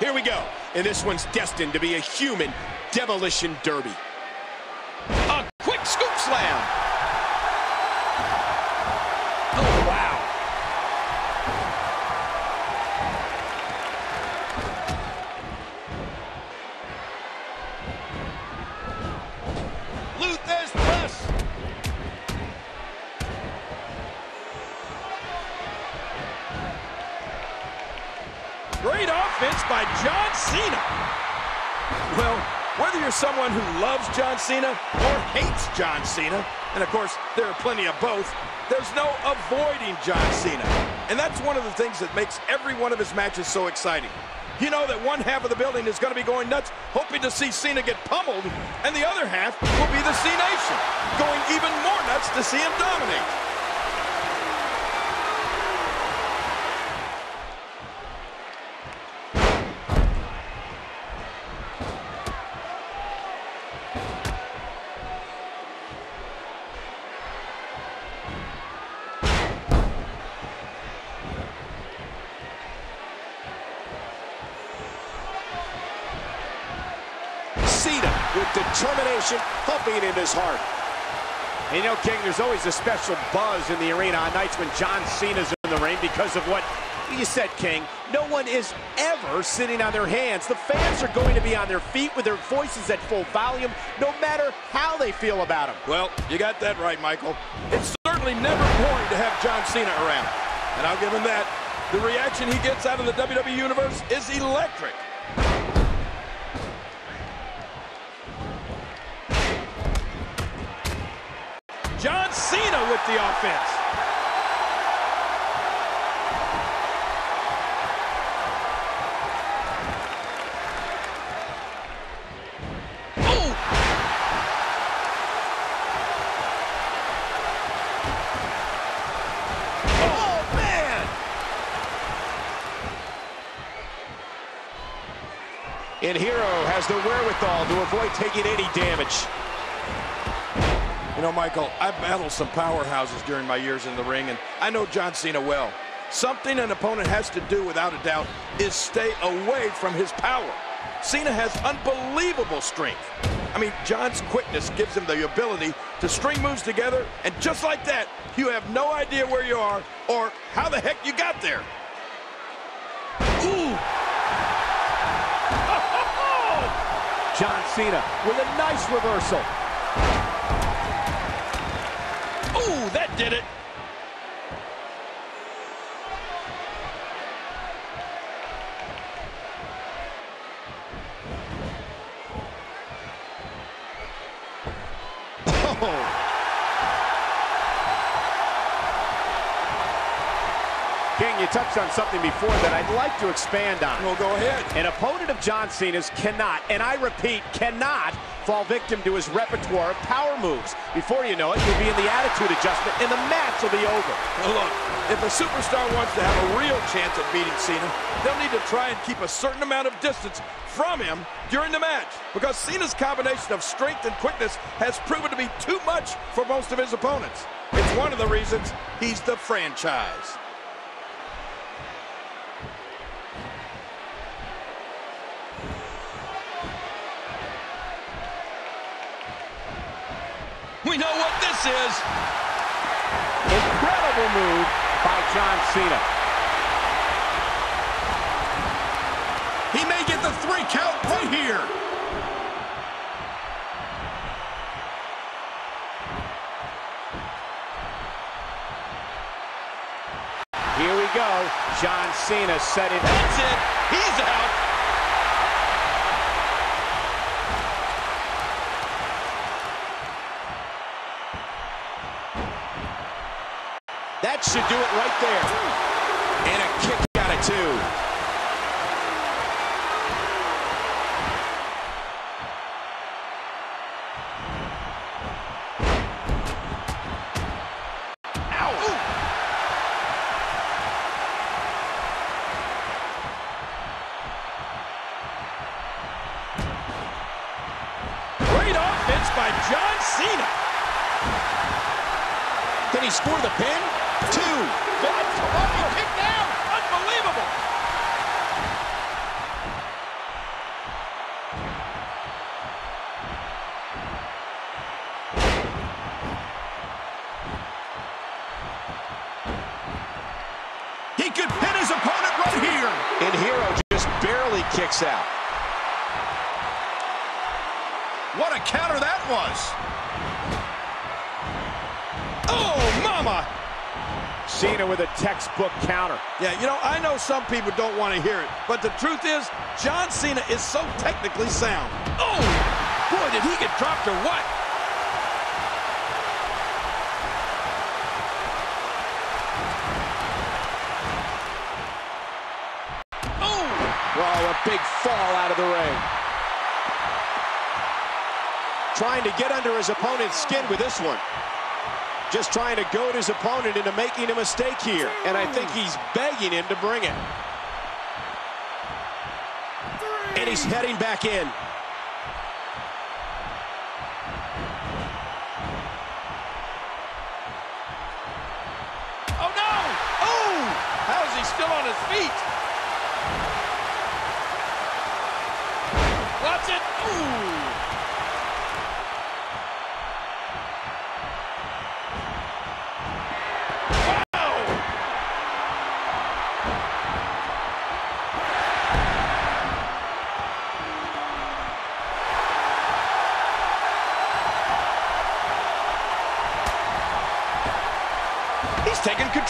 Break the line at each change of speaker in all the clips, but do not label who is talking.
Here we go. And this one's destined to be a human demolition derby.
A quick scoop slam. Great offense by John Cena.
Well, whether you're someone who loves John Cena or hates John Cena, and of course, there are plenty of both, there's no avoiding John Cena. And that's one of the things that makes every one of his matches so exciting. You know that one half of the building is going to be going nuts, hoping to see Cena get pummeled, and the other half will be the Cenation, going even more nuts to see him dominate.
Determination pumping in his heart.
And you know, King, there's always a special buzz in the arena on nights when John Cena's in the ring because of what you said, King. No one is ever sitting on their hands. The fans are going to be on their feet with their voices at full volume, no matter how they feel about him.
Well, you got that right, Michael. It's certainly never boring to have John Cena around. And I'll give him that. The reaction he gets out of the WWE Universe is electric.
Cena with the offense.
And Hero has the wherewithal to avoid taking any damage.
You know, Michael, I've battled some powerhouses during my years in the ring, and I know John Cena well. Something an opponent has to do, without a doubt, is stay away from his power. Cena has unbelievable strength. I mean, John's quickness gives him the ability to string moves together, and just like that, you have no idea where you are or how the heck you got there.
Ooh!
John Cena with a nice reversal.
Ooh, that did it.
Oh,
King, you touched on something before that I'd like to expand on.
Well, go ahead.
An opponent of John Cena's cannot, and I repeat, cannot fall victim to his repertoire of power moves. Before you know it, you'll be in the attitude adjustment, and the match will be over.
Now look, if a superstar wants to have a real chance at beating Cena, they'll need to try and keep a certain amount of distance from him during the match. Because Cena's combination of strength and quickness has proven to be too much for most of his opponents. It's one of the reasons he's the franchise.
We know what this is.
Incredible move by John Cena.
he may get the three count right here.
Here we go. John Cena set it.
That's it. He's out.
That should do it right there. And a kick out of two.
By John Cena.
Can he score the pin? two.
He. Unbelievable. He could pin his opponent right here.
And Hero just barely kicks out.
What a counter that was. Oh, mama!
Cena with a textbook counter.
Yeah, you know, I know some people don't want to hear it, but the truth is, John Cena is so technically sound.
Oh, boy, did he get dropped or what? Oh,
Oh, a big fall out of the ring. Trying to get under his opponent's skin with this one. Just trying to goad his opponent into making a mistake here. And I think he's begging him to bring it. And he's heading back in.
oh no. Oh, how is he still on his feet? Watch it. Ooh.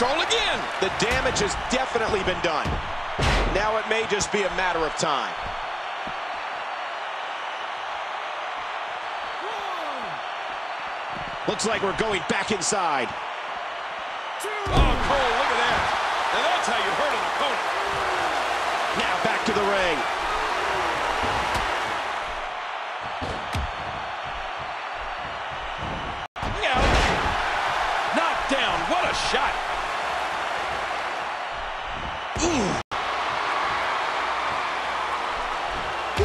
Control again.
The damage has definitely been done. Now it may just be a matter of time. Looks like we're going back inside.
Oh, Cole,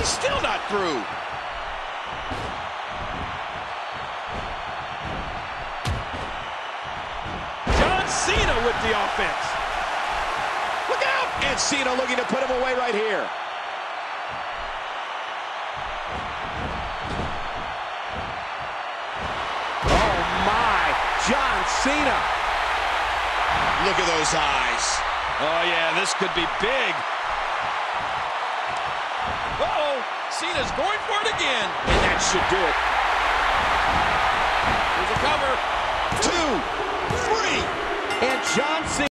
still not through. John Cena with the offense.
Look out! And Cena looking to put him away right here. Oh my! John Cena!
Look at those eyes.
Oh, yeah, this could be big. Uh-oh, Cena's going for it again.
And that should do it.
Here's a cover.
Two, three.
And John Cena.